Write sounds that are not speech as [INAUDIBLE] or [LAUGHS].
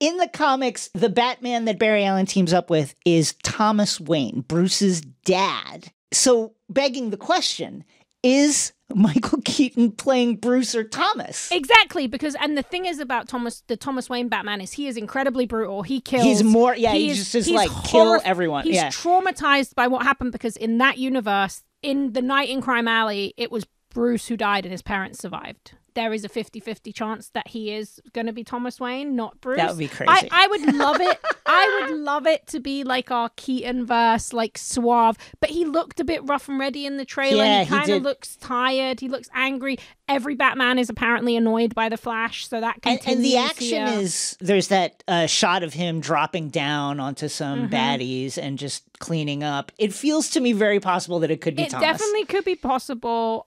in the comics, the Batman that Barry Allen teams up with is Thomas Wayne, Bruce's dad. So, begging the question, is Michael [LAUGHS] Keaton playing Bruce or Thomas? Exactly, because and the thing is about Thomas, the Thomas Wayne Batman is he is incredibly brutal. He kills. He's more, yeah. He, is- just is like kill everyone. He's yeah, traumatized by what happened because in that universe, in the night in Crime Alley, it was Bruce who died and his parents survived. There is a 50-50 chance that he is going to be Thomas Wayne, not Bruce. That would be crazy. I, I would love it. [LAUGHS] I would love it to be like our Keaton verse, like suave. But he looked a bit rough and ready in the trailer. Yeah, he kind of looks tired. He looks angry. Every Batman is apparently annoyed by the Flash, so that and, continues. and the action here. is there's that uh, shot of him dropping down onto some Mm-hmm. baddies and just cleaning up. It feels to me very possible that it could be It Thomas. definitely could be possible.